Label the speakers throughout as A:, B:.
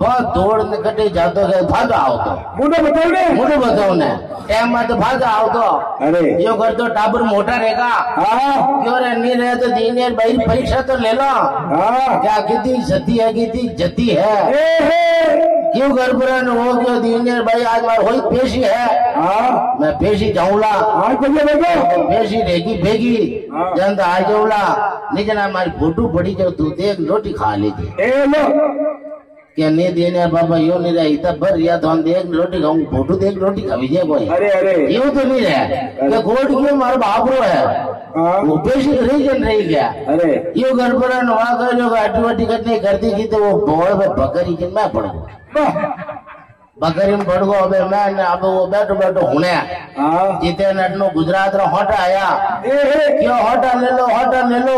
A: दौड़ ने कटे जातो के भागा आवतो
B: મોટો બતાવ ને
A: मोटो बताओ ने टाइम में तो भागा आवतो
B: અરે
A: यो कर तो टाबर मोटा रहेगा
B: હા
A: क्यों रे नहीं रहे तो दिन यार भाई परीक्षा तो ले लो
B: હા
A: क्या कितनी सती है कितनी जती है
B: એ હે
A: क्यों घर पर हो गयो दिन यार भाई आज मार होई पेशी है
B: હા
A: मैं पेशी जाऊंगा
B: આ કોને બેઠો
A: पेशी रहेगी भेगी
B: हाँ।
A: जंत आ जाऊंगा नहीं जना हमारी फोटो पड़ी जो तू देख रोटी खा लीजिए
B: એ લો
A: क्या क्या नहीं देने बाबा यो नहीं रहा इतना भर या धान देख रोटी खाऊ फ़ोटो देख रोटी खावी विजय कोई
B: अरे अरे
A: यो तो नहीं रहा गोल्ड क्यों मारो बाप रो
B: है
A: वो पेशी तो नहीं जन रही क्या
B: अरे
A: यो घर पर वहाँ कर जो आटी वाटी करने दी की तो वो बोल में बकरी की मैं पड़ा बकरी में पड़ गो अब मैं अब वो बैठो बैठो हुने जितने नटनो गुजरात रो हट आया क्यों हटा ले लो हटा ले लो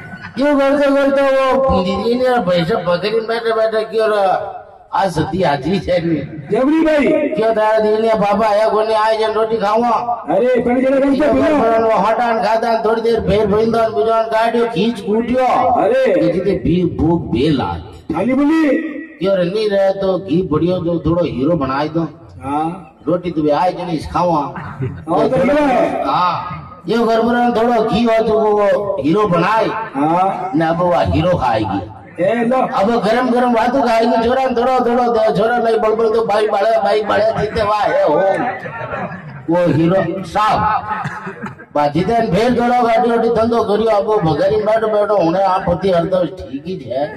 B: વાહ.
A: क्यों करते करते वो दीदी ने पैसे पकड़ी बैठे बैठे क्यों रे, आज सती हाजरी है नहीं
B: જબરી ભાઈ
A: क्यों तारा दीदी ने पापा आया कोने आए जन रोटी खाऊंगा
B: અરે પણ જરા રમતો
A: क्यों
B: પેલો
A: पर वो हटान खातान थोड़ी देर फेर भइंदो बिजोन काट्यो खींच कूट्यो
B: અરે
A: ये जिते भी भूख बेल आ
B: ખાલી બોલી
A: क्यों रे नहीं रहे तो घी बढ़ियो जो थोड़ो हीरो बनाए दो
B: હા
A: रोटी तो भी आए जन इस ये गरबरा थोड़ा घी हो तो वो हीरो बनाए।
B: हाँ।
A: ना अब वह हीरो खाएगी। अब गरम गरम वातु खाएगी छोरा थोड़ा थोड़ा छोरा नहीं बड़बड़ तो भाई बड़े भाई बड़े जीते वाह है हो। वो हीरो साहब। बाजीदेन भेल थोड़ा गाड़ी वाटी धंधो करियो अब भगरी बैठ बैठो होने आप पति हर तो ठीक ही है।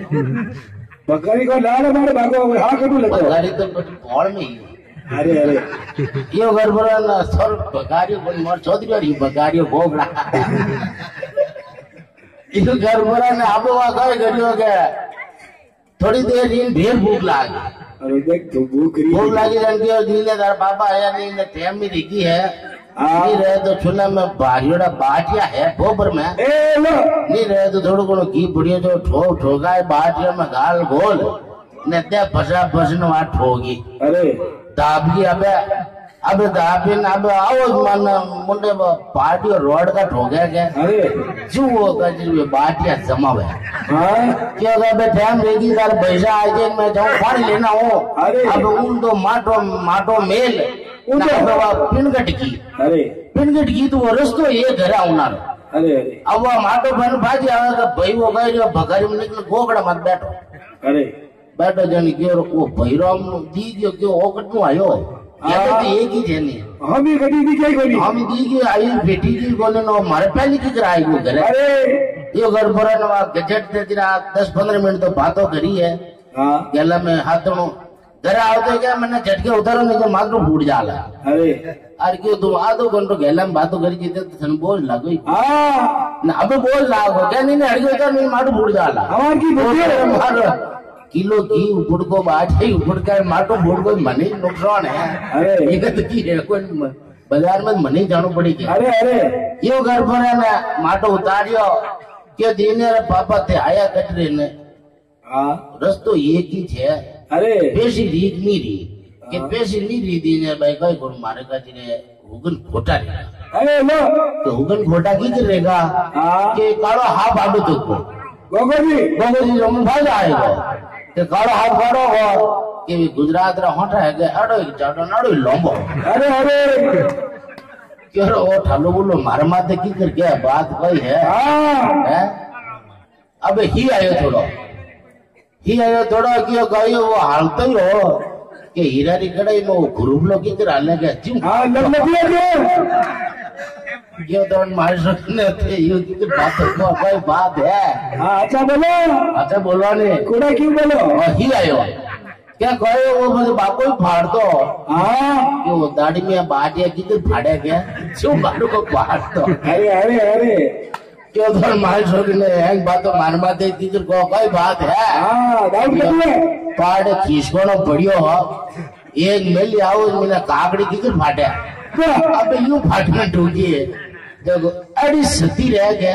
B: भगरी को लाल मारे भागो हाँ कटू लगे
A: भगरी तो पौड़ में ही।
B: अरे अरे।
A: यो सर मर चौधरी और भोगड़ा आप थोड़ी देर दिन ढेर भूख लागे
B: अरे देख तो भूख रही
A: भूख जानती और दिले तार पापा आया नहीं ने टेम भी दिखी है। नहीं रहे तो छुना में बारियोड़ा बाटिया है गोबर में नहीं रहे तो थोड़ा को घी बुढ़िया जो ठो ठोगा है बाटिया में गाल गोल ने फसा फसन वहाँ ठोगी।
B: अरे।
A: दाबी अब अब दाबिन अब आओ मन मुंडे पार्टी और रोड का हो गया
B: क्या?
A: अरे। जू होगा जी बाटिया जमा हुआ हाँ? क्या अगर टाइम रहेगी सर पैसा आ गए मैं जाऊँ फल लेना हो। अब उन तो माटो माटो मेल उनको पिनगट की।
B: अरे।
A: पिनगट की तो वो रस्तो ये घर
B: आना अरे
A: अब वो माटो बन भाजी आवे भाई वो गए भगारी में निकल गोगड़ा मत बैठो। अरे।
B: અરે
A: बैठो जन क्यों वो भैरव दी गयो क्यों ओकट नु आयो या तो
B: हाँ।
A: एक ही जनी
B: હમી કદી દી કઈ કોની
A: हम दी की आई बेटी की बोले नो मारे पहले की कराई वो घर
B: અરે
A: ये घर पर नवा गजट दे दिना दस पंद्रह मिनट तो बातों करी है
B: હા
A: गेला में हाथों घरे आवते क्या मैंने झटके उतारो नहीं तो मात्र फूट जाला
B: અરે
A: अरे क्यों तुम आधो घंटो गेला में बातों करी जीते तो थन बोल लागो ही।
B: હા
A: ना अब बोल लागो क्या नहीं नहीं हटके उतार नहीं माटो फूट जाला
B: हमार की
A: बोल
B: बुद्धि
A: रहे मारो किलो घी उपड़ को बाजे उपड़ कर माटो फूट को मने ही नुकसान है
B: अरे।
A: ये तो की है कोई म- बाजार में मने ही जानो पड़ेगी
B: અરે અરે
A: यो घर पर है ना माटो उतारियो के दीने रे पापा ते आया कटरे ने
B: હા
A: रस्तो एक ही छे
B: અરે
A: પેશી રીત ની રી કે પેશી ની રીત ને ભાઈ કઈ કરું મારે કાજી રે હુગન ખોટા રે
B: અરે લો
A: તો હુગન ખોટા કી કરેગા
B: હા
A: કે કાળો હાફ આડો તો કો
B: ગોગોજી
A: ગોગોજી રમ ભાઈ આયેગો કે કાળો હાફ કાઢો હો કે ભઈ ગુજરાત રા હોઠા હે કે આડો એક ચાડો નાડો લોંબો
B: અરે અરે
A: કે રો ઓ ઠાલો બોલો મારા માથે કી કર કે બાત કઈ હે
B: હા
A: હે અબે હી આયો થોડો હી આયો થોડો કયો ગયો वो હાલતો ही हो કે હીરાની કડાઈ નો ગ્રુપલો કી કર હાલે કે જીમ
B: હા લગ્ન થયા છે
A: ये ज्योदन ने थे बात को कोई बात है।
B: हाँ, अच्छा बोलो।
A: अच्छा बोलो ने
B: कुड़ा क्यों बोलो?
A: आयो। क्या कहे वो मुझे बापू फाड़ दो।
B: हाँ।
A: वो दाढ़ी में फाड़े क्या क्यों बारू को फाड़ दो?
B: अरे अरे अरे।
A: ने एक बात तो मानवा को कोई बात है। तो हाँ, बढ़ियो हो। एक मिल आओ मैंने काकड़ी कितने फाटे अब यू फाटना ढूंढिए जब अड़ी सती रह गए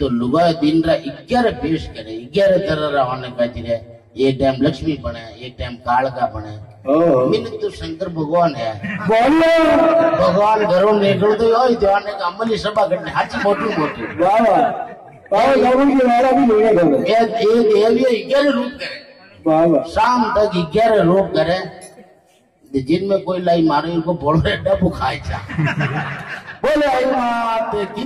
A: तो लुबा दिन रा ग्यारह पेश करे ग्यारह तरह रा होने बाजी रहे एक टाइम लक्ष्मी बने एक टाइम काल का बने मिन तो शंकर भगवान है
B: बोलो
A: भगवान घरों निकल तो यो जवान का अमली सभा करने हाची मोटी मोटी
B: वाह वाह और घरों की वाला भी लेने गए
A: एक एक एक ये 11 रूप करे
B: बाबा
A: शाम तक 11 रूप करे जिनमें कोई लाई मारे इनको बोल रहे डबू खाए जा बोले आई मात की